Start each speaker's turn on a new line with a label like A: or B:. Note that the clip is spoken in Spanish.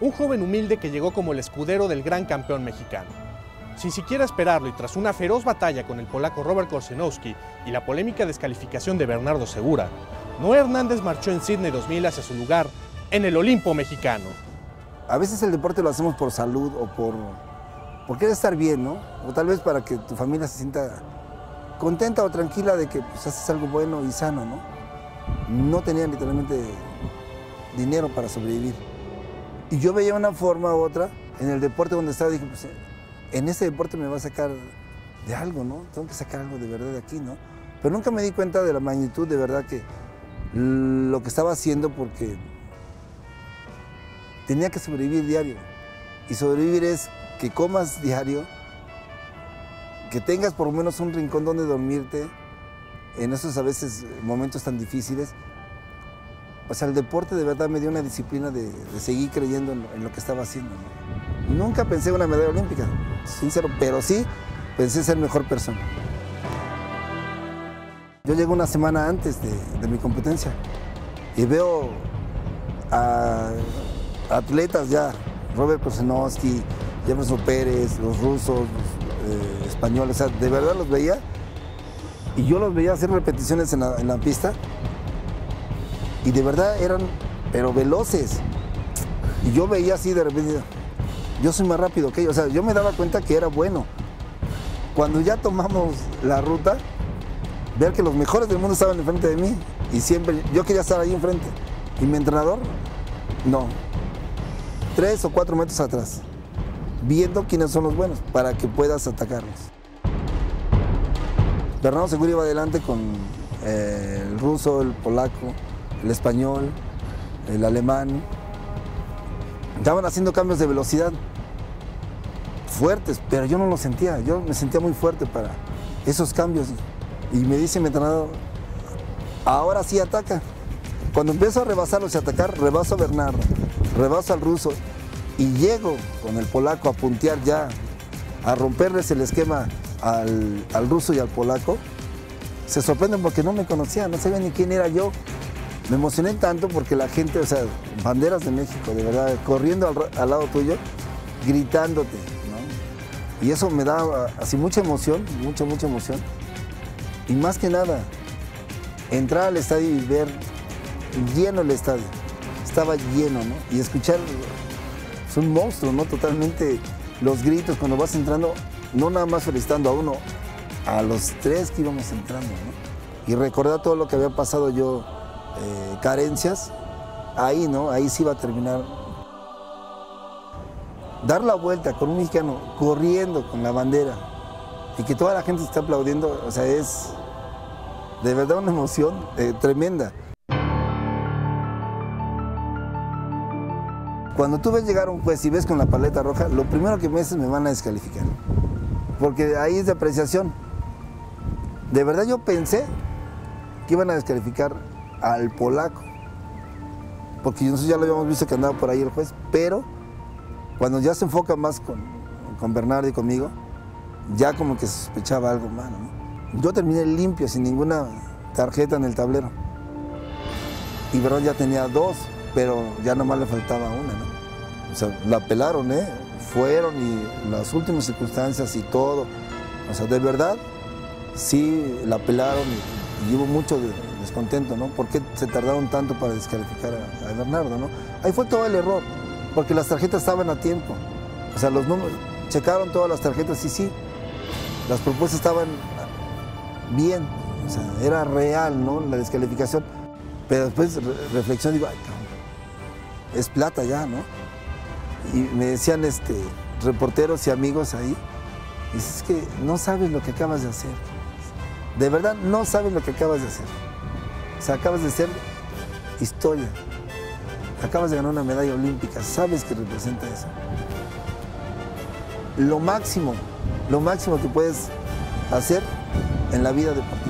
A: un joven humilde que llegó como el escudero del gran campeón mexicano. Sin siquiera esperarlo y tras una feroz batalla con el polaco Robert Korsenowski y la polémica descalificación de Bernardo Segura, Noé Hernández marchó en Sydney 2000 hacia su lugar en el Olimpo mexicano.
B: A veces el deporte lo hacemos por salud o por, por querer estar bien, ¿no? O tal vez para que tu familia se sienta contenta o tranquila de que pues, haces algo bueno y sano, ¿no? No tenía literalmente dinero para sobrevivir. Y yo veía una forma u otra en el deporte donde estaba, dije, pues en ese deporte me va a sacar de algo, ¿no? Tengo que sacar algo de verdad de aquí, ¿no? Pero nunca me di cuenta de la magnitud de verdad que lo que estaba haciendo porque tenía que sobrevivir diario. Y sobrevivir es que comas diario, que tengas por lo menos un rincón donde dormirte en esos a veces momentos tan difíciles. O sea, el deporte de verdad me dio una disciplina de, seguir creyendo en lo, que estaba haciendo. Nunca pensé en una medalla olímpica, sincero, pero sí pensé ser mejor persona. Yo llego una semana antes de, mi competencia y veo a atletas ya, Robert Kosenowski, Jefferson Pérez, los rusos, los eh, españoles, o sea, de verdad los veía y yo los veía hacer repeticiones en la pista y de verdad eran, pero veloces. Y yo veía así de repente, yo soy más rápido que ellos, o sea, yo me daba cuenta que era bueno. Cuando ya tomamos la ruta, ver que los mejores del mundo estaban enfrente de mí y siempre yo quería estar ahí enfrente. Y mi entrenador, no, tres o cuatro metros atrás, viendo quiénes son los buenos para que puedas atacarlos. Bernardo Segura iba adelante con eh, el ruso, el polaco, el español, el alemán. Estaban haciendo cambios de velocidad fuertes, pero yo no lo sentía. Yo me sentía muy fuerte para esos cambios. Y me dice mi entrenador, ahora sí ataca. Cuando empiezo a rebasarlos y atacar, rebaso a Bernardo, rebaso al ruso y llego con el polaco a puntear ya, a romperles el esquema al, al ruso y al polaco. Se sorprenden porque no me conocían, no sabían ni quién era yo. Me emocioné tanto porque la gente, o sea, banderas de México, de verdad, corriendo al, al lado tuyo, gritándote, ¿no? Y eso me da así mucha emoción, mucha, mucha emoción. Y más que nada, entrar al estadio y ver lleno el estadio. Estaba lleno, ¿no? Y escuchar, es un monstruo, ¿no? Totalmente los gritos cuando vas entrando, no nada más felicitando a uno, a los tres que íbamos entrando, ¿no? Y recordar todo lo que había pasado yo, eh, carencias, ahí, ¿no? Ahí sí iba a terminar. Dar la vuelta con un mexicano corriendo con la bandera y que toda la gente esté aplaudiendo, o sea, es de verdad una emoción eh, tremenda. Cuando tú ves llegar a un juez y ves con la paleta roja, lo primero que me dices me van a descalificar. Porque ahí es de apreciación. De verdad yo pensé que iban a descalificar al polaco. Porque nosotros ya lo habíamos visto que andaba por ahí el juez. Pero cuando ya se enfoca más con, con Bernardo y conmigo, ya como que sospechaba algo malo. Yo terminé limpio, sin ninguna tarjeta en el tablero. Y Verón ya tenía dos, pero ya nomás le faltaba una, ¿no? O sea, la pelaron, ¿eh? Fueron y las últimas circunstancias y todo. O sea, de verdad, sí la pelaron y, y hubo mucho de, descontento, ¿no? ¿Por qué se tardaron tanto para descalificar a, Bernardo, ¿no? Ahí fue todo el error, porque las tarjetas estaban a tiempo. O sea, los números, checaron todas las tarjetas y sí, las propuestas estaban bien, o sea, era real, ¿no? La descalificación. Pero después re reflexión digo, ay, es plata ya, ¿no? Y me decían este, reporteros y amigos ahí, dices, es que no sabes lo que acabas de hacer. De verdad, no sabes lo que acabas de hacer. O sea, acabas de hacer historia. Acabas de ganar una medalla olímpica. Sabes que representa eso. Lo máximo, lo máximo que puedes hacer en la vida deportiva.